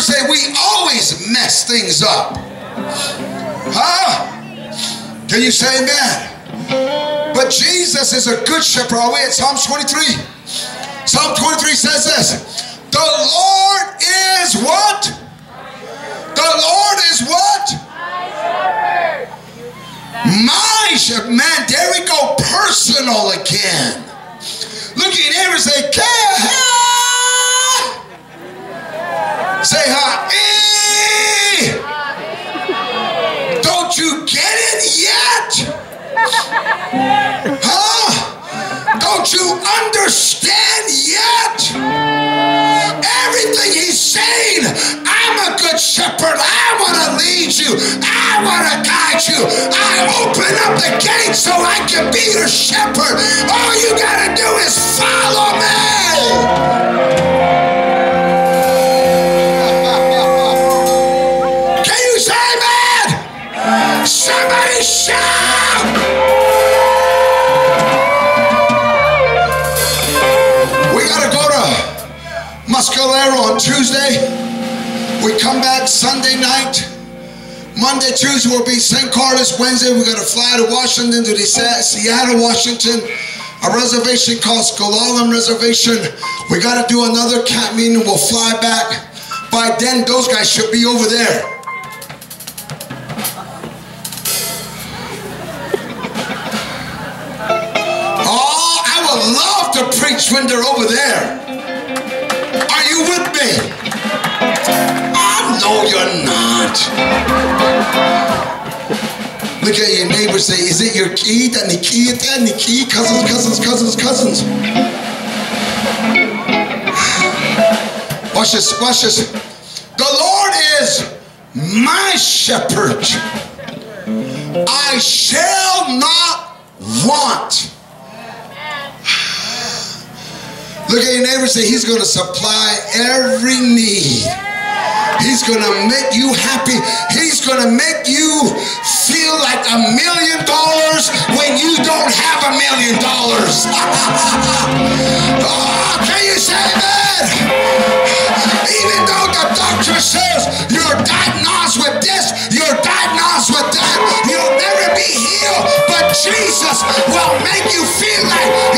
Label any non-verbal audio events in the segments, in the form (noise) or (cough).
say, we always mess things up. Huh? Can you say amen? But Jesus is a good shepherd. Are we at Psalms 23? Psalm 23 says this. The Lord is what? The Lord is what? My shepherd. Man, there we go. Personal again. Look at neighbor and say, Say shepherd. I want to lead you. I want to guide you. I open up the gate so I can be your shepherd. All you got to do is follow me. (laughs) Can you say amen? Somebody shout! We gotta go to Mescalero on Tuesday. We come back Sunday night. Monday, Tuesday will be San Carlos. Wednesday, we're gonna fly to Washington to the Seattle, Washington. A reservation called S'Klallam Reservation. We gotta do another camp meeting. We'll fly back. By then, those guys should be over there. Oh, I would love to preach when they're over there. Are you with me? No, you're not. Look at your neighbor say, is it your key? Nikita, Nikki, cousins, cousins, cousins, cousins. Watch this, watch this. The Lord is my shepherd. I shall not want. Look at your neighbor say, He's going to supply every need. He's going to make you happy. He's going to make you feel like a million dollars when you don't have a million dollars. (laughs) oh, can you say that? Even though the doctor says you're diagnosed with this, you're diagnosed with that, you'll never be healed, but Jesus will make you feel like.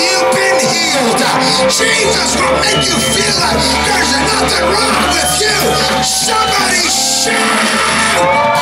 Jesus will make you feel like there's nothing wrong with you. Somebody shout!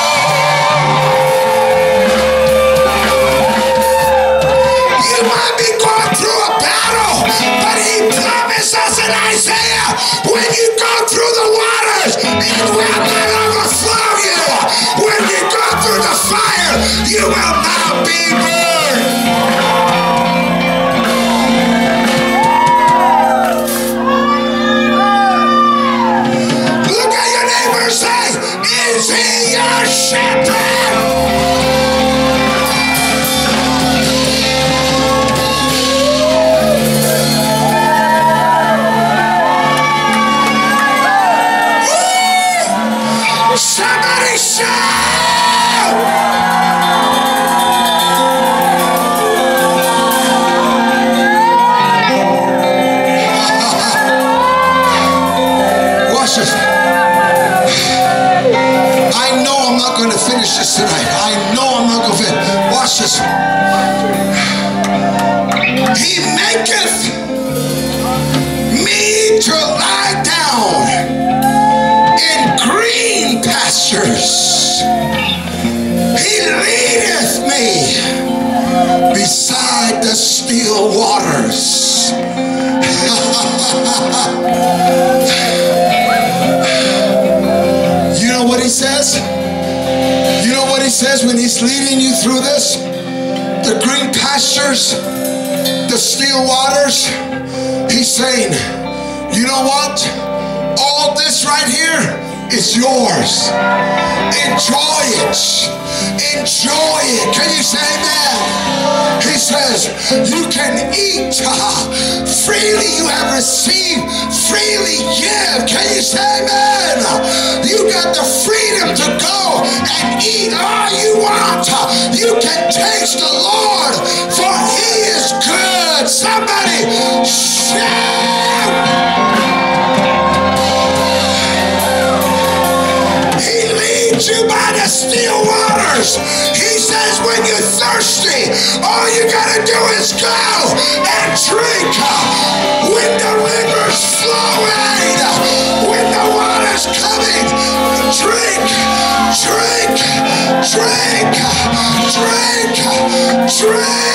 He maketh me to lie down in green pastures. He leadeth me beside the still waters. (laughs) You know what he says? You know what he says when he's leading you through this? The green pastures, the still waters. He's saying, you know what? All this right here is yours. Enjoy it. Enjoy it. Can you say amen? He says, you can eat (laughs) freely you have received, freely give. Can you say amen? You got the freedom to go and eat all you want you can taste the Lord, for he is good. Somebody shout. He leads you by the still waters. He says when you're thirsty, all you got to do is go and drink. Trash!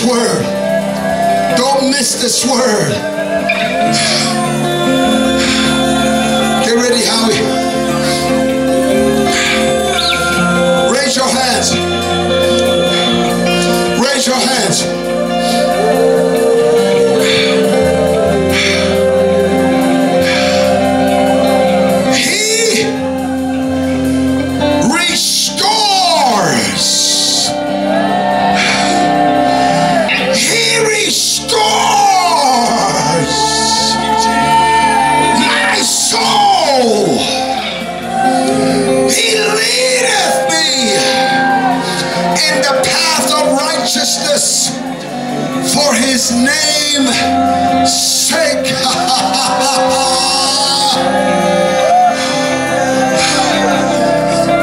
this word. Don't miss this word. for his name's sake. (laughs)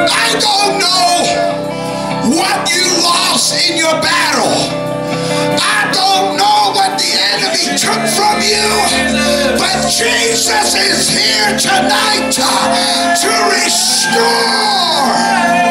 I don't know what you lost in your battle. I don't know what the enemy took from you. But Jesus is here tonight to restore.